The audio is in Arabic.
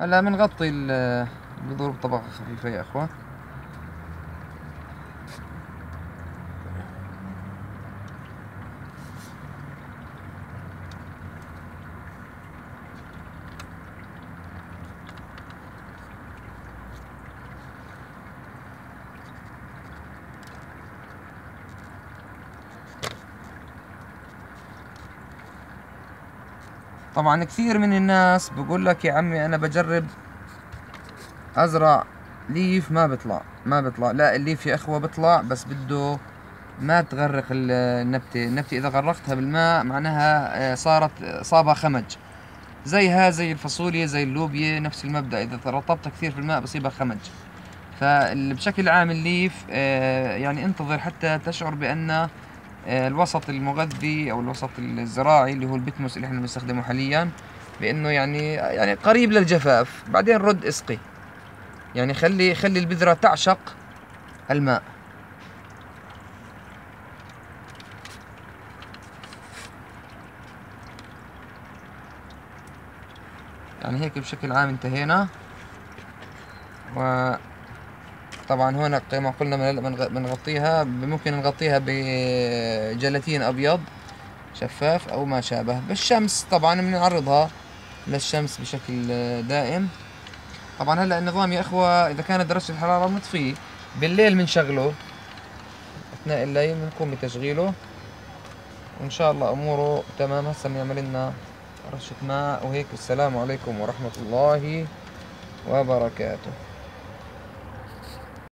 هلا بنغطي البذور بطبقة خفيفة يا اخوة طبعا كثير من الناس بقول لك يا عمي أنا بجرب أزرع ليف ما بيطلع ما بيطلع لا الليف يا أخوة بيطلع بس بده ما تغرق النبتة. النبتة إذا غرقتها بالماء معناها آه، صارت صابها خمج. زيها زي الفاصوليا زي اللوبيا نفس المبدأ. إذا رطبتها كثير في الماء بصيبها خمج. فبشكل عام الليف آه، يعني انتظر حتى تشعر آه، الوسط المغذي أو الوسط الزراعي اللي هو البتموس اللي إحنا بنستخدمه حاليا بإنه يعني يعني قريب للجفاف بعدين رد إسقي. يعني خلي خلي البذرة تعشق الماء. يعني هيك بشكل عام انتهينا. و طبعا هون كما قلنا بنغطيها ممكن نغطيها بجلاتين أبيض شفاف أو ما شابه. بالشمس طبعا بنعرضها للشمس بشكل دائم. طبعا هلا النظام يا إخوة إذا كانت درجة الحرارة بنطفيه بالليل بنشغله أثناء الليل بنقوم بتشغيله. وإن شاء الله أموره تمام. هسه بنعمل لنا رشة ماء. وهيك والسلام عليكم ورحمة الله وبركاته.